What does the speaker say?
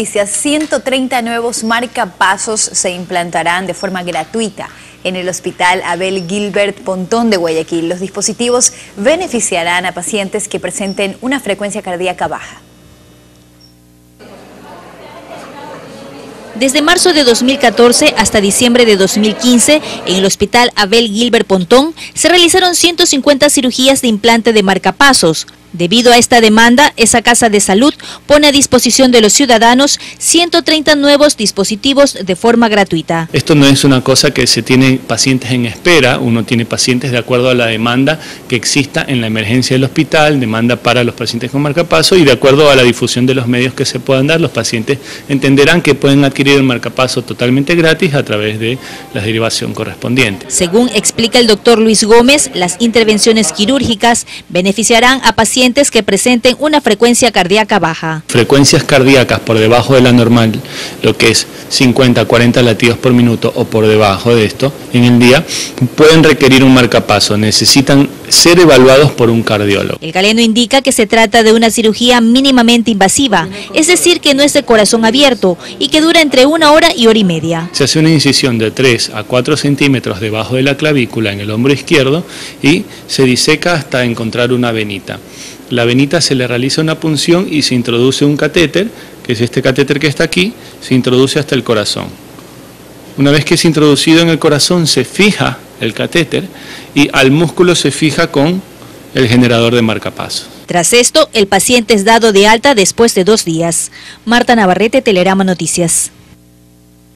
noticias. 130 nuevos marcapasos se implantarán de forma gratuita en el Hospital Abel Gilbert Pontón de Guayaquil. Los dispositivos beneficiarán a pacientes que presenten una frecuencia cardíaca baja. Desde marzo de 2014 hasta diciembre de 2015, en el Hospital Abel Gilbert Pontón se realizaron 150 cirugías de implante de marcapasos. Debido a esta demanda, esa Casa de Salud pone a disposición de los ciudadanos 130 nuevos dispositivos de forma gratuita. Esto no es una cosa que se tiene pacientes en espera, uno tiene pacientes de acuerdo a la demanda que exista en la emergencia del hospital, demanda para los pacientes con marcapaso y de acuerdo a la difusión de los medios que se puedan dar, los pacientes entenderán que pueden adquirir el marcapaso totalmente gratis a través de la derivación correspondiente. Según explica el doctor Luis Gómez, las intervenciones quirúrgicas beneficiarán a pacientes que presenten una frecuencia cardíaca baja. Frecuencias cardíacas por debajo de la normal, lo que es 50, 40 latidos por minuto o por debajo de esto en el día, pueden requerir un marcapaso, necesitan ser evaluados por un cardiólogo. El galeno indica que se trata de una cirugía mínimamente invasiva, es decir, que no es de corazón abierto y que dura entre una hora y hora y media. Se hace una incisión de 3 a 4 centímetros debajo de la clavícula en el hombro izquierdo y se diseca hasta encontrar una venita la venita se le realiza una punción y se introduce un catéter, que es este catéter que está aquí, se introduce hasta el corazón. Una vez que es introducido en el corazón se fija el catéter y al músculo se fija con el generador de marcapasos. Tras esto, el paciente es dado de alta después de dos días. Marta Navarrete, Telerama Noticias.